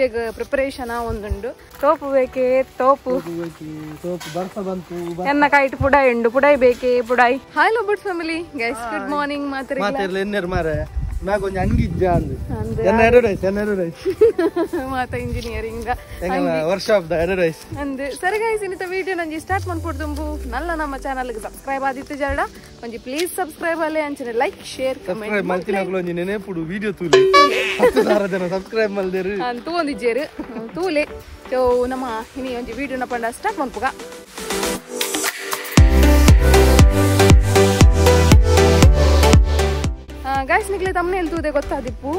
ಪೂಜೆಗೆ ಪ್ರಿಪರೇಷನ್ ಒಂದುಂಡು. ತೋಪು ಬೇಕೇ ತೋಪು. ಸೋಪ್ ಬರ್ಸ ಬಂತು ಎನ್ನ ಕೈಟ್ ಪುಡಾಯಿ ಉಂಡು. ಪುಡಾಯ್ ಬೇಕೇ ಪುಡಾಯಿ. ಹಾಯ್ ಲೋಬಟ್ ಫ್ಯಾಮಿಲಿ ಗೈಸ್ ಗುಡ್ ಮಾರ್ನಿಂಗ್ ಮಾತ್ರ ಮ್ಯಾಗ ಒಂಜಿ ಅಂಗಿಜ್ಜ ಅಂದು. ಎರಡು ರೈಸ್ ಮಾತ ಇಂಜಿನಿಯರಿಂಗ್ ವರ್ಷ ಆಫ್ ದ ಎರಡು ರೈಸ್ ಅಂದು. ಸರಿ ಗೈಸ್ ಇನ್ನಿತ ವಿಡಿಯೋ ನಂಜಿ ಸ್ಟಾರ್ಟ್ ಮಾಡ್ಕೊಡ್ತು ತುಂಬು ನಲ್ಲ ನಮ್ಮ ಚಾನಲ್ಗೆ ಸಬ್ಸ್ಕ್ರೈಬ್ ಆದಿತ್ತು ಜರಡ. ಒಂಜಿ ಪ್ಲೀಸ್ ಸಬ್ಸ್ಕ್ರೈಬ್ ಅಲ್ಲೇ ಅಂಚನೆ ಲೈಕ್ ಶೇರ್ ಕಮೆಂಟ್ ಸಬ್ಸ್ಕ್ರೈಬ್ ಮಲ್ತಿನಾಗ್ಲು ಒಂಜಿ ನೆನೆಪುಡು ವಿಡಿಯೋ ತೂಲಿ. ಹತ್ತು ಸಾವಿರ ಜನ ಸಬ್ಸ್ಕ್ರೈಬ್ ಮಲ್ದೇರು. ಅಂತ ಒಂದಿಜ್ಜೇರು ತೂಲೆ. ಸೊ ನಮ್ಮ ಇನಿ ಒಂಜಿ ವಿಡಿಯೋನ ಪಂಡ ಸ್ಟಾರ್ಟ್ ಮಾಡ್ಪುಗ ಗಾಯ್ಸ್ ನಿಕ್ಲೆ ತಮ್ಮನೆ ತೂದೆ ಗೊತ್ತಾದಿಪ್ಪು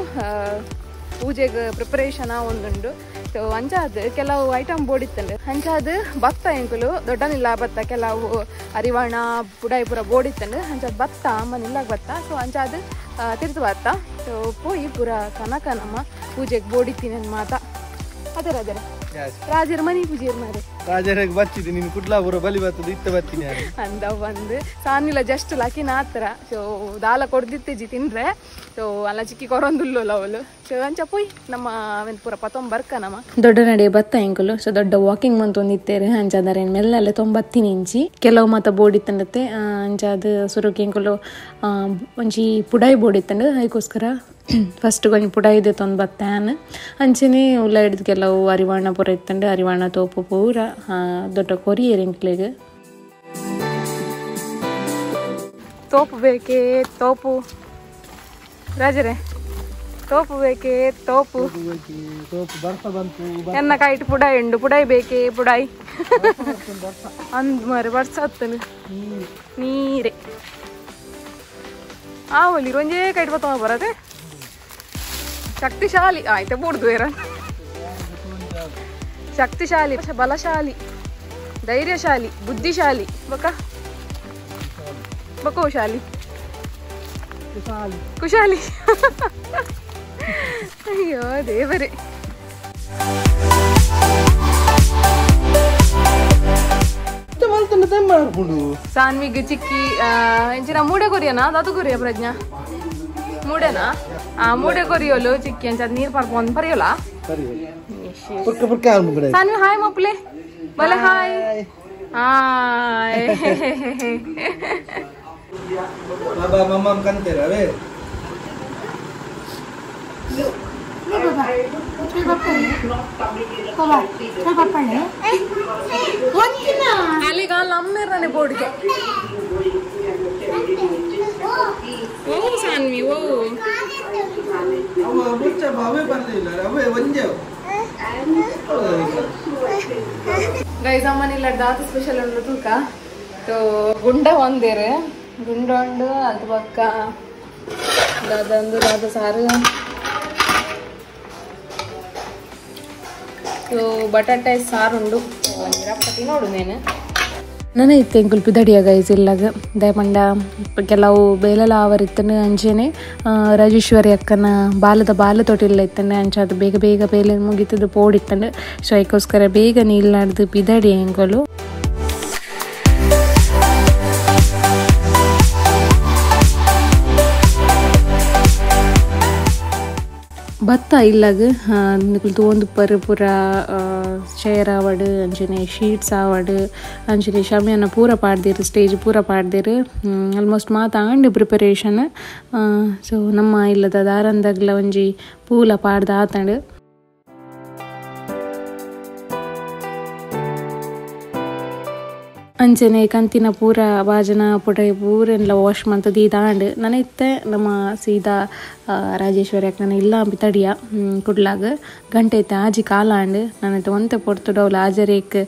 ಪೂಜೆಗ್ ಪ್ರಿಪರೇಷನ್ ಒಂದುಂಡು ಸೊ ಅಂಚಾದ್ ಕೆಲವು ಐಟಮ್ ಬೋಡಿತ್ತಂಡು ಅಂಚಾದ್ ಭತ್ತ ಎಂಕುಲು, ದೊಡ್ಡನಿಲ್ಲ ಭತ್ತ, ಕೆಲವು ಅರಿವಾಣ ಪುಡಾಯಿಪುರ ಪೂರ ಬೋಡಿತ್ತಂಡು ಅಂಚಾದ್ ಭತ್ತ ಅಮ್ಮನಿಲ್ಲ ಭತ್ತ. ಸೊ ಅಂಚಾದ್ ತಿರ್ತು ಭತ್ತ. ಸೊ ಪೋಯಿ ಪುರ ಕನಕ ನಮ್ಮ ಪೂಜೆಗೆ ಬೋಡಿತ್ತೀನಿ ನನ್ನ ಮಾತ. ಅದರ ಅದರ. ರಾಜರ ಮನೆ ಪೂಜೆ ಮಾರೆ ರಾಜರಿಗೆ ಬಚ್ಚಿದ್ದು ನೀನು ಕುಡ್ಲಾಪುರ ಬಲಿ ಬರ್ತದೆ ಇತ್ತ ಬರ್ತೀನಿ ಅಂದ ಬಂದು ಸಾನಿಲ್ಲ ಜಸ್ಟ್ ಲಾಕಿ ನಾತ್ರ ಸೊ ದಾಲ ಕೊಡ್ದಿತ್ತೆಜಿ ತಿಂದ್ರೆ. ಸೊ ಅಲ್ಲ ಚಿಕ್ಕಿ ಕೊರೊಂದುಲ್ಲೋಲ್ಲ ಅವಳು. ಸೊ ಅಂಚ ಪೋಯ್ ನಮ್ಮ ಅವೆನ್ ಪೂರ ಪತೊಂಬ ಬರ್ಕ ನಮ್ಮ ದೊಡ್ಡ ನಡೆ ಬತ್ತ ಎಂಕುಲು. ಸೊ ದೊಡ್ಡ ವಾಕಿಂಗ್ ಮಂತ್ ಒಂದಿತ್ತೇರು. ಮೆಲ್ಲ ಮೆಲ್ಲಲೆ ತೊಂಬತ್ತಿನ ಇಂಚಿ. ಕೆಲವು ಮಾತ ಬೋಡಿತ್ತಂಡತ್ತೆ ಅಂಚಾದ ಸುರುಕಿ ಎಂಕುಲು ಆ, ಒಂಜಿ ಪುಡಾಯಿ ಬೋಡಿತ್ತಂಡು ಅದಕ್ಕೋಸ್ಕರ ಫಸ್ಟ್ ಕೊಂಚ ಇದೆ ತೊಂದು ಬತ್ತಾನ ಅಂಚನೆ ಉಲ್ಲ ಹಿಡಿದು ಕೆಲವು ಅರಿವಾಣ ಪೂರ ಇತ್ತಂಡು ಅರಿವಾಣ ತೋಪು ಪೂರ ದೊಡ್ಡ ಕೊರಿ ಎಂಕ್ಲೆಗ್ ತೋಪು ಬೇಕೇ ತೋಪು. ರಾಜರೇ ತೋಪು ಬೇಕೇ ತೋಪು. ಸೋಪ್ ಬರ್ಸ ಬಂತು ಎನ್ನ ಕೈಟ್ ಪುಡಾಯ್ ಉಂಡು ಪುಡಾಯಿ ಬೇಕೇ ಪುಡಾಯಿ ಅಂದ್ ಮರಿ ಬರ್ಸ ಹತ್ತನು. ನೀರೆ. ಆ ಒಲಿ ಒಂಜೇ ಕೈಟ್ ಬತ್ತ ಬರದೆ? ಶಕ್ತಿಶಾಲಿ. ಆಯ್ತಾ ಬೂಡ್ದು ಬೇರ. ಶಕ್ತಿಶಾಲಿ ಬಲಶಾಲಿ, ಧೈರ್ಯಶಾಲಿ, ಬುದ್ಧಿಶಾಲಿ. ಬಕ? ಬಕೋಶಾಲಿ. ಕುಶಾಲಿ. ಅಯ್ಯೋ, ದೇವರೇ. ಸಾನ್ವಿಗ್ ಚಿಕ್ಕಿ ಎಂಚಿನ ಮೂಡೆ ಗುರಿಯನಾ? ಅದು ಕೊರಿಯ ಪ್ರಜ್ಞಾ? ಮೂಡೆನಾ? ಮೂಡೆ ಕೊರಿಯೋಲು ಚಿಕ್ಕಿ ಅಂಚ ನೀರ್ ಪರ್ಕೊಂಡ್ ಬರೆಯೋಲ್ಲ ಸರಿ ಪುರ್ಕ ಪುರ್ಕ ಆರ್ಮುಗಡೆ ಸಾನ್ವಿ ಹಾಯ್ ಮಪ್ಪಲೆ ಬಲೆ ಹಾಯ್ ಹಾಯ್ ಬಾಬಾ ಮಮ್ಮ ಕಂತೀರ ಅವೇ ಅಲ್ಲಿಗ ಲಮ್ಮಿರ್ನೆ ಬೋರ್ಡ್ಗೆ ಓ ಸಾನ್ವಿ ಓ ಅವ ಮುಚ್ಚ ಅವೇ ಬರ್ಲಿಲ್ಲ. ಅವೇ ಒಂದೇ ಗೈಸ್ ಅಮ್ಮನಿಲ್ಲ ದಾತ ಸ್ಪೆಷಲ್ ಉಂಡು ತೂಕ? ತೋ ಗುಂಡ ಒಂದೇರು ಗುಂಡ ಉಂಡು ಅದು ಪಕ್ಕ ದಾದಂದು ದಾದ ಸಾರು. ತೋ ಬಟಾಟೆ ಸಾರು ಉಂಡು. ರಪ್ಪತಿ ನೋಡು ನೇನು. ನನ್ನ ಇತ್ತೆ ಕುಲ್ಪಿ ಗೈಸ್ ಇಲ್ಲಾಗ. ದಯಮಂಡ ಕೆಲವು ಬೇಲೆಲ ಆವರಿತ್ತನೆ ಅಂಚೆನೆ ರಾಜೇಶ್ವರಿ ಅಕ್ಕನ ಬಾಲದ ಬಾಲ ತೊಟ್ಟಿಲ್ಲ ಇತ್ತನೆ ಅಂಚೆ ಬೇಗ ಬೇಗ ಬೇಲೆ ಮುಗಿತದ ಪೋಡಿತ್ತಂಡೆ ಸೊ ಅದಕ್ಕೋಸ್ಕರ ಬೇಗ ನೀಲ್ ನಡೆದು ಬಿದಡಿ ಎಂಕುಲು ಭತ್ತ ಇಲ್ಲಾಗ ತೋಂದು ಪರ ಪೂರ ಚೇರ್ ಆವಡ್ ಅಂಜನೆ ಶೀಟ್ಸ್ ಆವಡ್ ಅಂಜನೆ ಶಮಿಯನ್ನು ಪೂರ ಪಾಡ್ದಿರು ಸ್ಟೇಜ್ ಪೂರ ಪಾಡ್ದಿರು. ಆಲ್ಮೋಸ್ಟ್ ಮಾತಾಂಡ್ ಪ್ರಿಪರೇಷನ್ ಸೊ ನಮ್ಮ ಇಲ್ಲದ ದಾರಂದಾಗ್ಲ ಒಂಜಿ ಪೂಲ ಪಾಡ್ದ ಆತಂಡ್. ಅಂಚನೆ ಕಂತಿನ ಪೂರ ಬಾಜನ ಪುಟೈ ಪೂರೆಲ್ಲ ವಾಶ್ ಮಂತ ದೀದಾಂಡ್ ನನ ಇತ್ತೆ ನಮ್ಮ ಸೀದಾ ರಾಜೇಶ್ವರಿ ಅಕ್ಕನ ಇಲ್ಲ ತಡಿಯ ಕುಡ್ಲಾಗ. ಗಂಟೆ ಐತೆ ಆಜಿ ಕಾಲಾಂಡ್. ನನ್ನ ಇತ್ತೆ ಒಂತೆ ಪೊರ್ತುಡವ್ಲ ಆಜರೇಕ್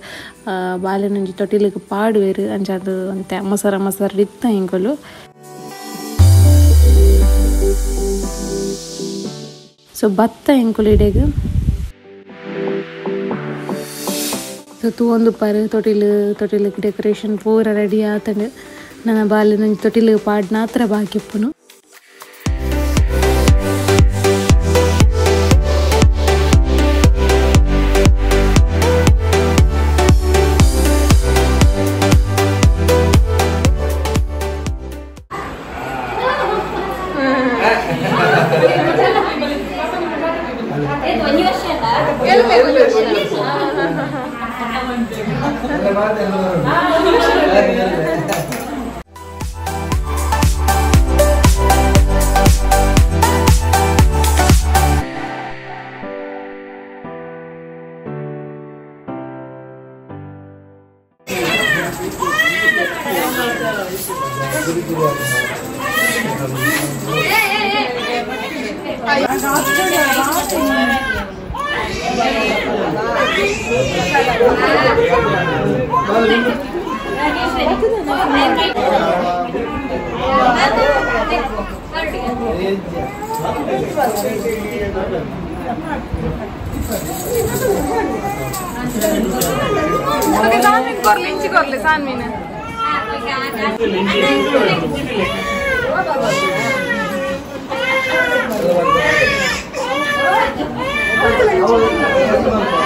ಬಾಲೆನಂಜಿ ತೊಟ್ಟಿಲಿಗೆ ಪಾಡುವೆರು ಅಂಜಾದು ಅಂತೆ ಮೊಸರ ಮೊಸರ ಇತ್ತ ಹಿಂಗಲು ಸೊ ಭತ್ತ ಎಂಕುಲಿಡೆಗ್ ತೂವೊಂದು ಪರ್ ತೊಟಿಲು ತೊಟಿಲಿಗೆ ಡೆಕೋರೇಷನ್ ಪೂರ ರೆಡಿ ಆತಂಡು ನನ್ನ ಬಾಲ್ಯ ತೊಟಿಲು ಪಾಡ್ನ ಬಾಕಿಪ್ಪುನು levada é normal. Ah, não, não, não. Aí, okay chowmein কর লিঞ্চি করলে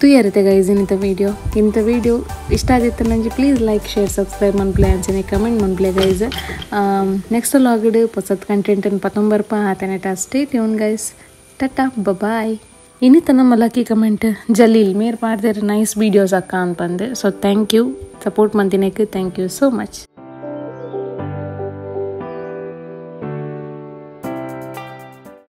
ತುಯ್ಯರತೆ ಗೈಸ್ ಇಂಥ ವೀಡಿಯೋ ಇಂಥ ವೀಡಿಯೋ ಇಷ್ಟ ಆಗಿತ್ತು ನನಗೆ ಪ್ಲೀಸ್ ಲೈಕ್ ಶೇರ್ ಸಬ್ಸ್ಕ್ರೈಬ್ ಮನ್ಪ್ಲೆ ಅಂಚನೆ ಕಮೆಂಟ್ ಮನ್ಪ್ಲೆ ಗೈಸ್ ನೆಕ್ಸ್ಟ್ ಲಾಗಿಡು ಕಂಟೆಂಟ್ ಪತ್ತೊಂಬರ್ಪ ಆತನೆ stay tune guys tata bye ಇನ್ನಿತನ ಮಲಕಿ ಕಮೆಂಟ್ ಜಲೀಲ್ ಮೇರ್ ಪಾಡ್ದೇರ್ ನೈಸ್ ವೀಡಿಯೋಸ್ ಅಕ್ಕ ಅಂತಂದೆ ಸೊ ಥ್ಯಾಂಕ್ ಯು ಸಪೋರ್ಟ್ ಮಂತಿನಕ್ಕೆ ಥ್ಯಾಂಕ್ ಯು ಸೋ ಮಚ್